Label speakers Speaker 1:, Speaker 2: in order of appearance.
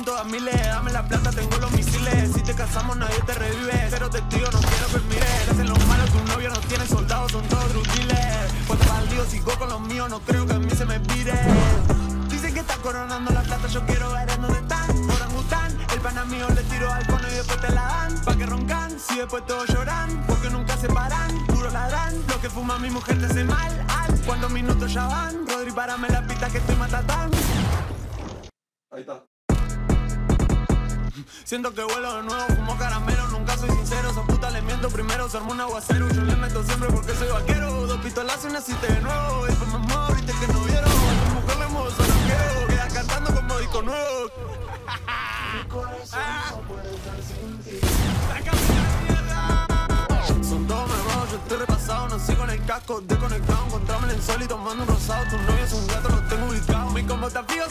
Speaker 1: son todas miles. Dame la plata, tengo los misiles. Si te casamos, nadie te revive. Pero testigo, no quiero que mires. Hacen los malos, tu novio no tiene soldados, son todos drutiles. Cuando al lío, sigo con los míos, no creo que a mí se me pire. Dicen que están coronando la plata, yo quiero ver en dónde están. Orangután, el pana mío le tiro al cono y después te la dan. Pa' que roncan, si después todos lloran, porque nunca se paran. Duro ladrán, lo que fuma mi mujer te hace mal. Al, ¿cuántos minutos ya van? Rodri, párame la pista que estoy matatán. Siento que vuelo de nuevo, fumo caramelo, nunca soy sincero. Esa puta le miento primero, se armó un aguacero. Yo le meto siempre porque soy vaquero. Dos pistolas y naciste de nuevo. Después mamá, ahorita que no vieron. A tu mujer le muevo, solo quiero. Queda cantando como disco nuevo. Son todos mermados, yo estoy repasado, sé con el casco, desconectado, encontrame el sol y tomando un rosado, tus novios son gatos, los tengo ubicados, mi combo está fijo,